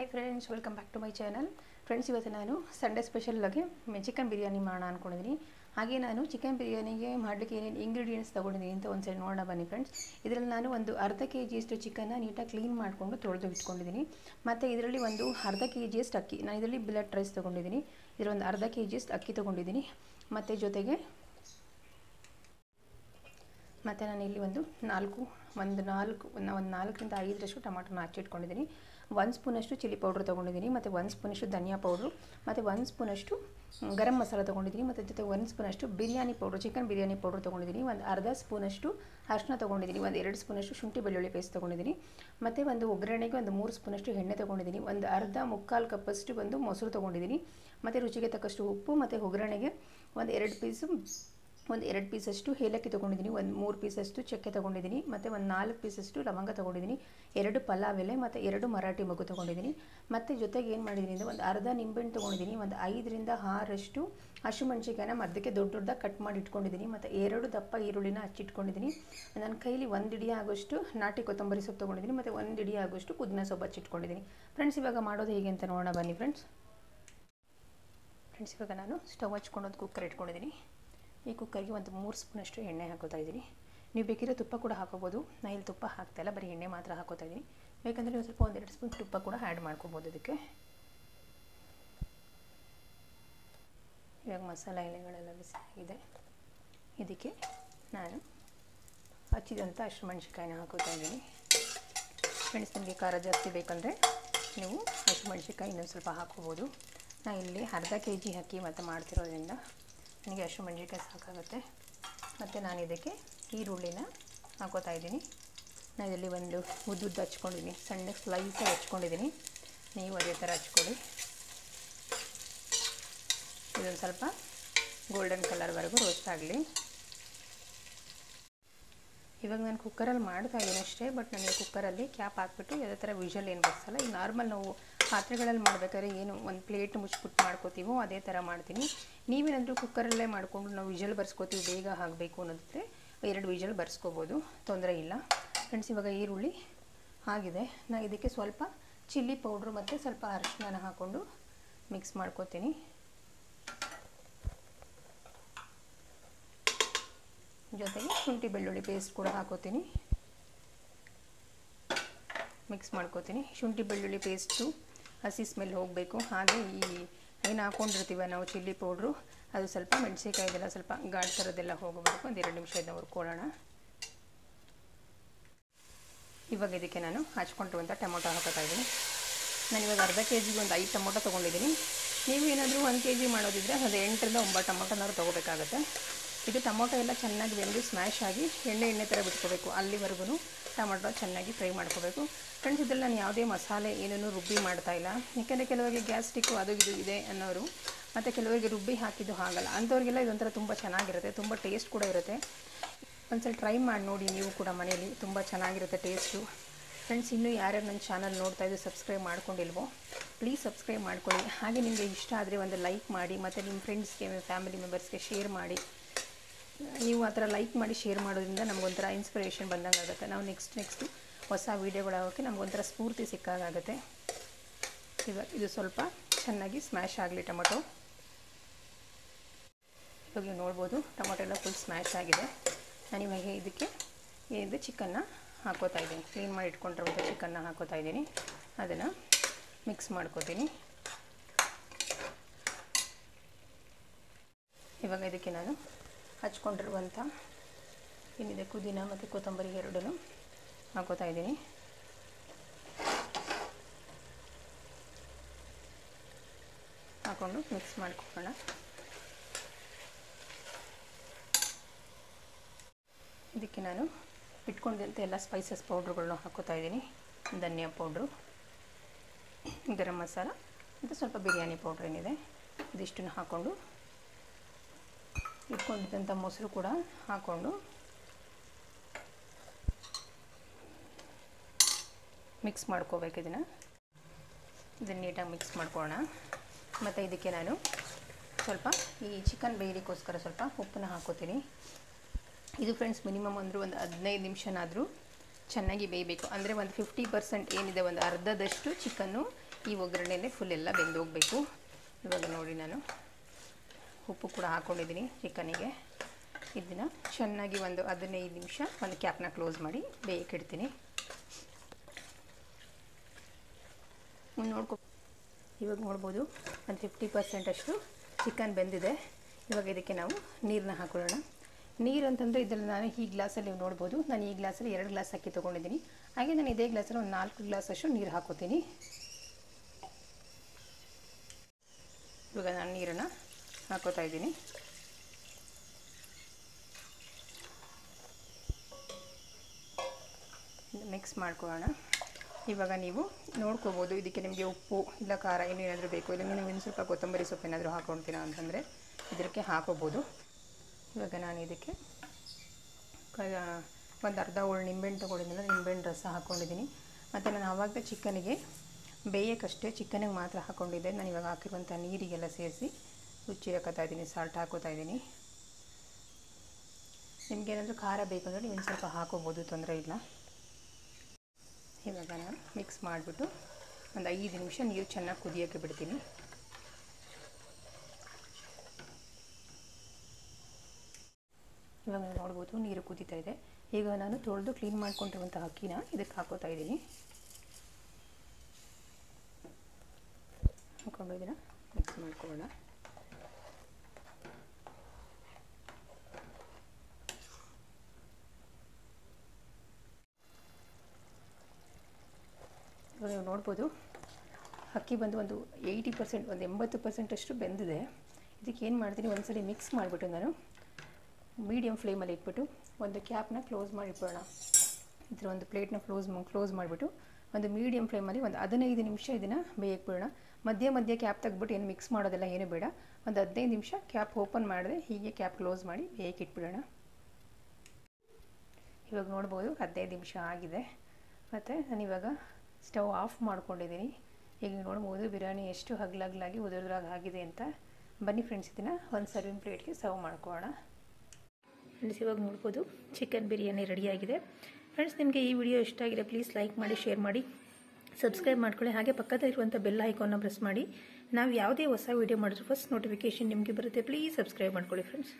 Hi friends welcome back to my channel friends ಇವತ್ತು ನಾನು Sunday ಸ್ಪೆಷಲ್ಲಾಗಿ ಚಿಕನ್ ಬಿರಿಯಾನಿ ಮಾಡೋಣ ಅಂದ್ಕೊಂಡಿದ್ದೀನಿ ಹಾಗೆ ನಾನು ಚಿಕನ್ ಬಿರಿಯಾನಿಗೆ ಮಾಡಲಿಕ್ಕೆ ಏನೇನು ಇಂಗ್ರೀಡಿಯೆಂಟ್ಸ್ ತೊಗೊಂಡಿದ್ದೀನಿ ಅಂತ ಒಂದು ಸೈಡ್ ನೋಡೋಣ ಬನ್ನಿ ಫ್ರೆಂಡ್ಸ್ ಇದರಲ್ಲಿ ನಾನು ಒಂದು ಅರ್ಧ ಕೆ ಜಿಯಷ್ಟು ಚಿಕನ್ನ ನೀಟಾಗಿ ಕ್ಲೀನ್ ಮಾಡಿಕೊಂಡು ತೊಳೆದು ಇಟ್ಕೊಂಡಿದ್ದೀನಿ ಮತ್ತು ಇದರಲ್ಲಿ ಒಂದು ಅರ್ಧ ಕೆ ಜಿಯಷ್ಟು ಅಕ್ಕಿ, ನಾನು ಇದರಲ್ಲಿ ಬಿಲೆಟ್ ರೈಸ್ ತೊಗೊಂಡಿದ್ದೀನಿ ಇದರಲ್ಲಿ ಒಂದು ಅರ್ಧ ಕೆ ಜಿಯಷ್ಟು ಅಕ್ಕಿ ತೊಗೊಂಡಿದ್ದೀನಿ ಮತ್ತು ಜೊತೆಗೆ ಮತ್ತು ನಾನು ಇಲ್ಲಿ ಒಂದು ನಾಲ್ಕು ಒಂದು ನಾಲ್ಕು, ಒಂದು ನಾಲ್ಕರಿಂದ ಐದರಷ್ಟು ಟೊಮಾಟೊನ ಹಚ್ಚಿಟ್ಕೊಂಡಿದ್ದೀನಿ ಒಂದು ಸ್ಪೂನಷ್ಟು ಚಿಲ್ಲಿ ಪೌಡ್ರ್ ತೊಗೊಂಡಿದ್ದೀನಿ, ಮತ್ತು ಒಂದು ಸ್ಪೂನಷ್ಟು ಧನಿಯಾ ಪೌಡ್ರು, ಮತ್ತು ಒಂದು ಸ್ಪೂನಷ್ಟು ಗರಂ ಮಸಾಲ ತೊಗೊಂಡಿದ್ದೀನಿ, ಮತ್ತು ಜೊತೆ ಒಂದು ಸ್ಪೂನಷ್ಟು biryani powder, chicken biryani powder ತೊಗೊಂಡಿದ್ದೀನಿ, ಒಂದು ಅರ್ಧ ಸ್ಪೂನಷ್ಟು ಅರಿಶಿನ ತೊಗೊಂಡಿದ್ದೀನಿ, ಒಂದು ಎರಡು ಸ್ಪೂನಷ್ಟು ಶುಂಠಿ ಬೆಳ್ಳುಳ್ಳಿ ಪೇಸ್ಟ್ ತೊಗೊಂಡಿದ್ದೀನಿ, ಮತ್ತು ಒಂದು ಒಗ್ಗರಣೆಗೆ ಒಂದು ಮೂರು ಸ್ಪೂನಷ್ಟು ಎಣ್ಣೆ ತೊಗೊಂಡಿದ್ದೀನಿ, ಒಂದು ಅರ್ಧ ಮುಕ್ಕಾಲು ಕಪ್ಪಷ್ಟು ಒಂದು ಮೊಸರು ತೊಗೊಂಡಿದ್ದೀನಿ, ಮತ್ತು ರುಚಿಗೆ ತಕ್ಕಷ್ಟು ಉಪ್ಪು, ಮತ್ತು ಒಗ್ಗರಣೆಗೆ ಒಂದು ಎರಡು ಪೀಸು ಒಂದು ಎರಡು ಪೀಸಷ್ಟು ಏಲಕ್ಕಿ ತೊಗೊಂಡಿದ್ದೀನಿ, ಒಂದು ಮೂರು ಪೀಸಷ್ಟು ಚಕ್ಕೆ ತೊಗೊಂಡಿದ್ದೀನಿ, ಮತ್ತು ಒಂದು ನಾಲ್ಕು ಪೀಸಷ್ಟು ಲವಂಗ ತೊಗೊಂಡಿದ್ದೀನಿ, ಎರಡು ಪಲಾವ್ ಎಲೆ ಮತ್ತು ಎರಡು ಮರಾಠಿ ಮಗು ತೊಗೊಂಡಿದ್ದೀನಿ. ಮತ್ತು ಜೊತೆಗೆ ಏನು ಮಾಡಿದ್ದೀನಿ ಅಂದರೆ ಒಂದು ಅರ್ಧ ನಿಂಬೆಹಣ್ಣು ತೊಗೊಂಡಿದ್ದೀನಿ, ಒಂದು ಐದರಿಂದ ಆರಷ್ಟು ಹಸಿಮೆಣ್ಸಿಕಾಯಿನ ಮಧ್ಯಕ್ಕೆ ದೊಡ್ಡ ದೊಡ್ಡದಾಗಿ ಕಟ್ ಮಾಡಿ ಇಟ್ಕೊಂಡಿದ್ದೀನಿ, ಮತ್ತು ಎರಡು ದಪ್ಪ ಈರುಳ್ಳಿನ ಹಚ್ಚಿಟ್ಕೊಂಡಿದ್ದೀನಿ ನನ್ನ ಕೈಲಿ ಒಂದು ಇಡಿ ಆಗೋಷ್ಟು ನಾಟಿ ಕೊತ್ತಂಬರಿ ಸೊಪ್ಪು ತೊಗೊಂಡಿದ್ದೀನಿ, ಮತ್ತು ಒಂದು ಇಡಿ ಆಗೋಷ್ಟು ಪುದಿನ ಸೊಪ್ಪು ಹಚ್ಚಿಟ್ಕೊಂಡಿದ್ದೀನಿ ಫ್ರೆಂಡ್ಸ್ ಇವಾಗ ಮಾಡೋದು ಹೇಗೆ ಅಂತ ನೋಡೋಣ ಬನ್ನಿ ಫ್ರೆಂಡ್ಸ್ ಫ್ರೆಂಡ್ಸ್ ಇವಾಗ ನಾನು ಸ್ಟವ್ ಹಚ್ಕೊಂಡು ಕುಕ್ಕರ್ ಇಟ್ಕೊಂಡಿದ್ದೀನಿ. ಈ ಕುಕ್ಕರ್ಗೆ ಒಂದು ಮೂರು ಸ್ಪೂನಷ್ಟು ಎಣ್ಣೆ ಹಾಕೋತಾ ಇದ್ದೀನಿ. ನೀವು ಬೇಕಿದ್ರೆ ತುಪ್ಪ ಕೂಡ ಹಾಕೋಬೋದು. ನಾ ಇಲ್ಲಿ ತುಪ್ಪ ಹಾಕ್ತಾಯಿಲ್ಲ ಬರೀ ಎಣ್ಣೆ ಮಾತ್ರ ಹಾಕೋತಾ ಇದ್ದೀನಿ. ಬೇಕಂದರೆ ನೀವು ಸ್ವಲ್ಪ ಒಂದೆರಡು ಸ್ಪೂನ್ ತುಪ್ಪ ಕೂಡ ಆ್ಯಡ್ ಮಾಡ್ಕೋಬೋದು ಇದಕ್ಕೆ. ಇವಾಗ ಮಸಾಲ ಎಲೆಗಳೆಲ್ಲ ಬಿಸಿ ಆಗಿದೆ ಇದಕ್ಕೆ ನಾನು ಹಚ್ಚಿದಂಥ ಹಸಿರು ಮೆಣಸಿನ್ಕಾಯಿನ ಹಾಕೋತಾ ಇದ್ದೀನಿ. ನಿಮಗೆ ಖಾರ ಜಾಸ್ತಿ ಬೇಕಂದರೆ ನೀವು ಹಸಿಮೆಣ್ಸಿನ್ಕಾಯಿ ಇನ್ನೊಂದು ಸ್ವಲ್ಪ ಹಾಕೋಬೋದು. ನಾನು ಇಲ್ಲಿ ಅರ್ಧ ಕೆ ಜಿ ಅಕ್ಕಿ ಮತ್ತು ಮಾಡ್ತಿರೋದ್ರಿಂದ ನನಗೆ ಅಷ್ಟು ಮೆಣಸಿನ್ಕಾಯಿ ಸಾಕಾಗುತ್ತೆ. ಮತ್ತು ನಾನು ಇದಕ್ಕೆ ಈರುಳ್ಳಿನ ಹಾಕೋತಾ ಇದ್ದೀನಿ. ನಾನು ಇದರಲ್ಲಿ ಒಂದು ಉದ್ದುದ್ದು ಹಚ್ಕೊಂಡಿದ್ದೀನಿ. ಸಣ್ಣ ಸ್ಲೈಸಾಗಿ ಹಚ್ಕೊಂಡಿದ್ದೀನಿ. ನೀವು ಅದೇ ಥರ ಹಚ್ಕೊಳ್ಳಿ. ಇದೊಂದು ಸ್ವಲ್ಪ ಗೋಲ್ಡನ್ ಕಲರ್ವರೆಗೂ ರೋಸ್ಟ್ ಆಗಲಿ. ಇವಾಗ ನಾನು ಕುಕ್ಕರಲ್ಲಿ ಮಾಡ್ತಾ ಇದ್ದೀನಿ ಅಷ್ಟೇ ಬಟ್ ನನಗೆ ಕುಕ್ಕರಲ್ಲಿ ಕ್ಯಾಪ್ ಹಾಕ್ಬಿಟ್ಟು ಯಾವುದೇ ಥರ ವಿಷಲ್ ಏನು ಬರ್ಸಲ್ಲ ಈಗ ನಾರ್ಮಲ್ ನಾವು ಪಾತ್ರೆಗಳಲ್ಲಿ ಮಾಡಬೇಕಾದ್ರೆ ಏನು ಒಂದು ಪ್ಲೇಟ್ ಮುಚ್ಚಿಬಿಟ್ಟು ಮಾಡ್ಕೋತೀವೋ ಅದೇ ಥರ ಮಾಡ್ತೀನಿ. ನೀವೇನಾದರೂ ಕುಕ್ಕರಲ್ಲೇ ಮಾಡಿಕೊಂಡು ನಾವು ವಿಜಲ್ ಬರ್ಸ್ಕೋತೀವಿ, ಬೇಗ ಆಗಬೇಕು ಅನ್ನೋದಿದ್ರೆ ಎರಡು ವಿಜಲ್ ಬರ್ಸ್ಕೋಬೋದು, ತೊಂದರೆ ಇಲ್ಲ. ಫ್ರೆಂಡ್ಸ್, ಇವಾಗ ಈರುಳ್ಳಿ ಆಗಿದೆ. ನಾನು ಇದಕ್ಕೆ ಸ್ವಲ್ಪ ಚಿಲ್ಲಿ ಪೌಡ್ರು ಮತ್ತು ಸ್ವಲ್ಪ ಅರಿಶಿನ ಹಾಕ್ಕೊಂಡು ಮಿಕ್ಸ್ ಮಾಡ್ಕೋತೀನಿ. ಜೊತೆಗೆ ಶುಂಠಿ ಬೆಳ್ಳುಳ್ಳಿ ಪೇಸ್ಟ್ ಕೂಡ ಹಾಕೋತೀನಿ. ಮಿಕ್ಸ್ ಮಾಡ್ಕೋತೀನಿ. ಶುಂಠಿ ಬೆಳ್ಳುಳ್ಳಿ ಪೇಸ್ಟು ಹಸಿ ಸ್ಮೆಲ್ ಹೋಗಬೇಕು. ಹಾಗೆ ಈ ಏನು ಹಾಕ್ಕೊಂಡಿರ್ತೀವ ನಾವು ಚಿಲ್ಲಿ ಪೌಡ್ರು ಅದು ಸ್ವಲ್ಪ ಮೆಣಸಿನ್ಕಾಯಿದೆಲ್ಲ ಸ್ವಲ್ಪ ಗಾಡ್ ಥರದ್ದೆಲ್ಲ ಹೋಗಬೇಕು ಒಂದು ಎರಡು ನಿಮಿಷ ಇದನ್ನ ಹುರ್ಕೊಳ್ಳೋಣ. ಇವಾಗ ಇದಕ್ಕೆ ನಾನು ಹಚ್ಕೊಂಡಿರುವಂಥ ಟೊಮೊಟೊ ಹಾಕೋತಾ ಇದ್ದೀನಿ. ನಾನು ಇವಾಗ ಅರ್ಧ ಕೆ ಜಿಗೆ ಒಂದು ಐದು ಟೊಮೊಟೊ ತೊಗೊಂಡಿದ್ದೀನಿ. ನೀವು ಏನಾದರೂ ಒಂದು ಕೆ ಜಿ ಮಾಡೋದಿದ್ದರೆ ಅದು ಎಂಟರಿಂದ ಒಂಬತ್ತು ಟೊಮೊಟೊನಾದ್ರು ತೊಗೋಬೇಕಾಗತ್ತೆ. ಇದು ಟೊಮೊಟೊ ಎಲ್ಲ ಚೆನ್ನಾಗಿ ಬೆಂದು ಸ್ಮ್ಯಾಶ್ ಆಗಿ ಎಣ್ಣೆ ಎಣ್ಣೆ ಥರ ಬಿಟ್ಕೋಬೇಕು. ಅಲ್ಲಿವರೆಗೂ ಟೊಮೊಟೊ ಚೆನ್ನಾಗಿ ಫ್ರೈ ಮಾಡ್ಕೋಬೇಕು. ಫ್ರೆಂಡ್ಸ್ ಇದ್ರಲ್ಲಿ ನಾನು ಯಾವುದೇ ಮಸಾಲೆ ಏನೂ ರುಬ್ಬಿ ಮಾಡ್ತಾ ಇಲ್ಲ. ಯಾಕೆಂದರೆ ಕೆಲವರಿಗೆ ಗ್ಯಾಸ್ಟಿಕ್ಕು ಅದು ಇದು ಇದೆ ಅನ್ನೋರು, ಮತ್ತು ಕೆಲವರಿಗೆ ರುಬ್ಬಿ ಹಾಕಿದ್ದು ಆಗಲ್ಲ ಅಂಥವ್ರಿಗೆಲ್ಲ ಇದೊಂಥರ ತುಂಬ ಚೆನ್ನಾಗಿರುತ್ತೆ, ತುಂಬ ಟೇಸ್ಟ್ ಕೂಡ ಇರುತ್ತೆ. ಒಂದ್ಸಲ ಟ್ರೈ ಮಾಡಿ ನೋಡಿ ನೀವು ಕೂಡ ಮನೆಯಲ್ಲಿ, ತುಂಬ ಚೆನ್ನಾಗಿರುತ್ತೆ ಟೇಸ್ಟು ಫ್ರೆಂಡ್ಸ್ ಇನ್ನೂ ಯಾರ್ಯಾರು ನನ್ನ ಚಾನಲ್ ನೋಡ್ತಾ ಇದ್ದು ಸಬ್ಸ್ಕ್ರೈಬ್ ಮಾಡ್ಕೊಂಡಿಲ್ವೋ ಪ್ಲೀಸ್ ಸಬ್ಸ್ಕ್ರೈಬ್ ಮಾಡ್ಕೊಳ್ಳಿ. ಹಾಗೆ ನಿಮಗೆ ಇಷ್ಟ ಆದರೆ ಒಂದು ಲೈಕ್ ಮಾಡಿ, ಮತ್ತು ನಿಮ್ಮ ಫ್ರೆಂಡ್ಸ್ಗೆ ಫ್ಯಾಮಿಲಿ ಮೆಂಬರ್ಸ್ಗೆ ಶೇರ್ ಮಾಡಿ. ನೀವು ಆ ಥರ ಲೈಕ್ ಮಾಡಿ ಶೇರ್ ಮಾಡೋದ್ರಿಂದ ನಮಗೊಂಥರ ಇನ್ಸ್ಪಿರೇಷನ್ ಬಂದಂಗೆ ಆಗುತ್ತೆ. ನಾವು ನೆಕ್ಸ್ಟ್ ನೆಕ್ಸ್ಟು ಹೊಸ ವೀಡಿಯೋಗಳು ಆಗೋಕ್ಕೆ ನಮಗೊಂಥರ ಸ್ಫೂರ್ತಿ ಸಿಕ್ಕಾಗುತ್ತೆ ಇವಾಗ ಇದು ಸ್ವಲ್ಪ ಚೆನ್ನಾಗಿ ಸ್ಮ್ಯಾಶ್ ಆಗಲಿ ಟೊಮೊಟೊ. ಇವಾಗ ನೀವು ನೋಡ್ಬೋದು, ಟೊಮೊಟೊ ಎಲ್ಲ ಫುಲ್ ಸ್ಮ್ಯಾಶ್ ಆಗಿದೆ. ನಾನು ಇವಾಗ ಇದಕ್ಕೆ ಏನಿದೆ ಚಿಕನ್ನ ಹಾಕೋತಾ ಇದ್ದೀನಿ. ಕ್ಲೀನ್ ಮಾಡಿ ಇಟ್ಕೊಂಡಿರುವಂಥ ಚಿಕನ್ನ ಹಾಕೋತಾ ಇದ್ದೀನಿ. ಅದನ್ನು ಮಿಕ್ಸ್ ಮಾಡ್ಕೋತೀನಿ. ಇವಾಗ ಇದಕ್ಕೆ ನಾನು ಹಚ್ಕೊಂಡಿರುವಂಥ ಏನಿದೆ, ಪುದೀನ ಮತ್ತು ಕೊತ್ತಂಬರಿ ಎರಡನ್ನು ಹಾಕೋತಾ ಇದ್ದೀನಿ. ಹಾಕ್ಕೊಂಡು ಮಿಕ್ಸ್ ಮಾಡ್ಕೊಳ್ಳೋಣ. ಇದಕ್ಕೆ ನಾನು ಇಟ್ಕೊಂಡಿದ್ದಂಥ ಎಲ್ಲ ಸ್ಪೈಸಸ್ ಪೌಡ್ರುಗಳನ್ನ ಹಾಕೋತಾ ಇದ್ದೀನಿ. ಧನಿಯಾ ಪೌಡ್ರು ಗರಂ ಮಸಾಲ, ಮತ್ತು ಸ್ವಲ್ಪ ಬಿರಿಯಾನಿ ಪೌಡ್ರ್ ಏನಿದೆ, ಇದಿಷ್ಟನ್ನು ಹಾಕ್ಕೊಂಡು ಇಟ್ಕೊಂಡಿದ್ದಂಥ ಮೊಸರು ಕೂಡ ಹಾಕ್ಕೊಂಡು ಮಿಕ್ಸ್ ಮಾಡ್ಕೋಬೇಕು ಇದನ್ನು. ಇದನ್ನು ನೀಟಾಗಿ ಮಿಕ್ಸ್ ಮಾಡ್ಕೊಳ್ಳೋಣ. ಮತ್ತು ಇದಕ್ಕೆ ನಾನು ಸ್ವಲ್ಪ ಈ ಚಿಕನ್ ಬೇಯಲಿಕ್ಕೋಸ್ಕರ ಸ್ವಲ್ಪ ಉಪ್ಪನ್ನ ಹಾಕೋತೀನಿ ಇದು ಫ್ರೆಂಡ್ಸ್ ಮಿನಿಮಮ್ ಅಂದರೂ ಒಂದು ಹದಿನೈದು ನಿಮಿಷನಾದರೂ ಚೆನ್ನಾಗಿ ಬೇಯಬೇಕು. ಅಂದರೆ ಒಂದು ಫಿಫ್ಟಿ ಪರ್ಸೆಂಟ್ ಏನಿದೆ, ಒಂದು ಅರ್ಧದಷ್ಟು ಚಿಕನ್ನು ಈ ಒಗ್ಗರಣೆಯಲ್ಲೇ ಫುಲ್ ಎಲ್ಲ ಬೆಂದೋಗಬೇಕು. ಇವಾಗ ನೋಡಿ ನಾನು. ಉಪ್ಪು ಕೂಡ ಹಾಕ್ಕೊಂಡಿದ್ದೀನಿ ಚಿಕನಿಗೆ. ಇದನ್ನು ಚೆನ್ನಾಗಿ ಒಂದು ಹದಿನೈದು ನಿಮಿಷ ಒಂದು ಕ್ಯಾಪ್ನ ಕ್ಲೋಸ್ ಮಾಡಿ ಬೇಯಕ್ಕೆ ಇಡ್ತೀನಿ. ನೋಡ್ಕೊ ಇವಾಗ ನೋಡ್ಬೋದು ಒಂದು ಫಿಫ್ಟಿ ಪರ್ಸೆಂಟಷ್ಟು ಚಿಕನ್ ಬೆಂದಿದೆ. ಇವಾಗ ಇದಕ್ಕೆ ನಾವು ನೀರನ್ನ ಹಾಕೊಳ್ಳೋಣ. ನೀರು ಅಂತಂದರೆ ಇದರಲ್ಲಿ ನಾನು ಈ ಗ್ಲಾಸಲ್ಲಿ ನೀವು ನೋಡ್ಬೋದು. ನಾನು ಈ ಗ್ಲಾಸಲ್ಲಿ ಎರಡು ಗ್ಲಾಸ್ ಅಕ್ಕಿ ತೊಗೊಂಡಿದ್ದೀನಿ. ಹಾಗೆ ನಾನು ಇದೇ ಗ್ಲಾಸಲ್ಲಿ ಒಂದು ನಾಲ್ಕು ಗ್ಲಾಸಷ್ಟು ನೀರು ಹಾಕೋತೀನಿ. ಇವಾಗ ನಾನು ನೀರನ್ನು ಹಾಕೋತಾ ಇದ್ದೀನಿ. ಮಿಕ್ಸ್ ಮಾಡ್ಕೊಳ್ಳೋಣ. ಇವಾಗ ನೀವು ನೋಡ್ಕೋಬೋದು, ಇದಕ್ಕೆ ನಿಮಗೆ ಉಪ್ಪು ಇಲ್ಲ ಖಾರ ಏನೇನಾದರೂ ಬೇಕು. ಇಲ್ಲ ನೀವು ಇನ್ನು ಸ್ವಲ್ಪ ಕೊತ್ತಂಬರಿ ಸೊಪ್ಪು ಏನಾದರೂ ಹಾಕೊಳ್ತೀನ ಅಂತಂದರೆ ಇದಕ್ಕೆ ಹಾಕೋಬೋದು. ಇವಾಗ ನಾನು ಇದಕ್ಕೆ ಒಂದು ಅರ್ಧ ಹೋಳು ನಿಂಬೆಹಣ್ಣು ತೊಗೊಂಡಿದ್ದಿಲ್ಲ ನಿಂಬೆಹಣ್ಣು ರಸ ಹಾಕ್ಕೊಂಡಿದ್ದೀನಿ ಮತ್ತು ನಾನು ಆವಾಗ ಚಿಕನಿಗೆ ಬೇಯಕ್ಕಷ್ಟೇ ಚಿಕನಿಗೆ ಮಾತ್ರ ಹಾಕ್ಕೊಂಡಿದ್ದೆ ನಾನು ಇವಾಗ ಹಾಕಿರುವಂಥ ನೀರಿಗೆಲ್ಲ ಸೇರಿಸಿ ರುಚಿ ಹಾಕೋತಾ ಇದ್ದೀನಿ ಸಾಲ್ಟ್ ಹಾಕೋತಾ ಇದ್ದೀನಿ. ನಿಮಗೇನಾದರೂ ಖಾರ ಬೇಕಂದರೆ ನೀವು ಸ್ವಲ್ಪ ಹಾಕೋಬೋದು, ತೊಂದರೆ ಇಲ್ಲ. ಇವಾಗ ನಾನು ಮಿಕ್ಸ್ ಮಾಡಿಬಿಟ್ಟು ಒಂದು ಐದು ನಿಮಿಷ ನೀರು ಚೆನ್ನಾಗಿ ಕುದಿಯೋಕ್ಕೆ ಬಿಡ್ತೀನಿ. ಇವಾಗ ನೋಡ್ಬೋದು ನೀರು ಕುದೀತಾ ಇದೆ. ಈಗ ನಾನು ತೊಳೆದು ಕ್ಲೀನ್ ಮಾಡ್ಕೊಂಡಿರುವಂಥ ಅಕ್ಕಿನ ಇದಕ್ಕೆ ಹಾಕೋತಾ ಇದ್ದೀನಿ. ಇದನ್ನು ಮಿಕ್ಸ್ ಮಾಡ್ಕೊಳ್ಳೋಣ. ನೋಡ್ಬೋದು. ಅಕ್ಕಿ ಬಂದು ಒಂದು ಏಯ್ಟಿ ಪರ್ಸೆಂಟ್ ಒಂದು ಎಂಬತ್ತು ಪರ್ಸೆಂಟಷ್ಟು ಬೆಂದಿದೆ. ಇದಕ್ಕೆ ಏನು ಮಾಡ್ತೀನಿ, ಒಂದ್ಸರಿ ಮಿಕ್ಸ್ ಮಾಡಿಬಿಟ್ಟು ನಾನು ಮೀಡಿಯಮ್ ಫ್ಲೇಮಲ್ಲಿ ಇಟ್ಬಿಟ್ಟು ಒಂದು ಕ್ಯಾಪ್ನ ಕ್ಲೋಸ್ ಮಾಡಿಬಿಡೋಣ ಇದರ ಒಂದು ಪ್ಲೇಟ್ನ ಕ್ಲೋಸ್ ಕ್ಲೋಸ್ ಮಾಡಿಬಿಟ್ಟು ಒಂದು ಮೀಡಿಯಮ್ ಫ್ಲೇಮಲ್ಲಿ ಒಂದು ಹದಿನೈದು ನಿಮಿಷ ಇದನ್ನು ಬೇಯಕ್ಕೆ ಬಿಡೋಣ ಮಧ್ಯೆ ಮಧ್ಯ ಕ್ಯಾಪ್ ತೆಗ್ಬಿಟ್ಟು ಏನು ಮಿಕ್ಸ್ ಮಾಡೋದೆಲ್ಲ ಏನು ಬೇಡ. ಒಂದು ಹದಿನೈದು ನಿಮಿಷ ಕ್ಯಾಪ್ ಓಪನ್ ಮಾಡಿದೆ ಹೀಗೆ ಕ್ಯಾಪ್ ಕ್ಲೋಸ್ ಮಾಡಿ ಬೇಯಕ್ಕೆ ಇಟ್ಬಿಡೋಣ. ಇವಾಗ ನೋಡ್ಬೋದು ಹದಿನೈದು ನಿಮಿಷ ಆಗಿದೆ. ಮತ್ತು ನಾನಿವಾಗ ಸ್ಟವ್ ಆಫ್ ಮಾಡ್ಕೊಂಡಿದ್ದೀನಿ. ಈಗ ನೋಡ್ಬೋದು, ಬಿರಿಯಾನಿ ಎಷ್ಟು ಹಗ್ಲಗ್ಲಾಗಿ ಉದುರ್ದ್ರಾಗ ಆಗಿದೆ ಅಂತ. ಬನ್ನಿ ಫ್ರೆಂಡ್ಸ್ ಇದನ್ನು ಒಂದು ಸರ್ವಿಂಗ್ ಪ್ಲೇಟ್ಗೆ ಸರ್ವ್ ಮಾಡ್ಕೊಳ್ಳೋಣ. ಫ್ರೆಂಡ್ಸ್ ಇವಾಗ ನೋಡ್ಬೋದು ಚಿಕನ್ ಬಿರಿಯಾನಿ ರೆಡಿಯಾಗಿದೆ ಫ್ರೆಂಡ್ಸ್ ನಿಮಗೆ ಈ ವಿಡಿಯೋ ಇಷ್ಟ ಆಗಿದೆ ಪ್ಲೀಸ್ ಲೈಕ್ ಮಾಡಿ ಶೇರ್ ಮಾಡಿ. ಸಬ್ಸ್ಕ್ರೈಬ್ ಮಾಡ್ಕೊಳ್ಳಿ. ಹಾಗೆ ಪಕ್ಕದಲ್ಲಿರುವಂಥ ಬೆಲ್ ಐಕಾನ್ನ ಪ್ರೆಸ್ ಮಾಡಿ. ನಾವು ಯಾವುದೇ ಹೊಸ ವೀಡಿಯೋ ಮಾಡಿದ್ರು ಫಸ್ಟ್ ನೋಟಿಫಿಕೇಷನ್ ನಿಮಗೆ ಬರುತ್ತೆ. ಪ್ಲೀಸ್ ಸಬ್ಸ್ಕ್ರೈಬ್ ಮಾಡ್ಕೊಳ್ಳಿ ಫ್ರೆಂಡ್ಸ್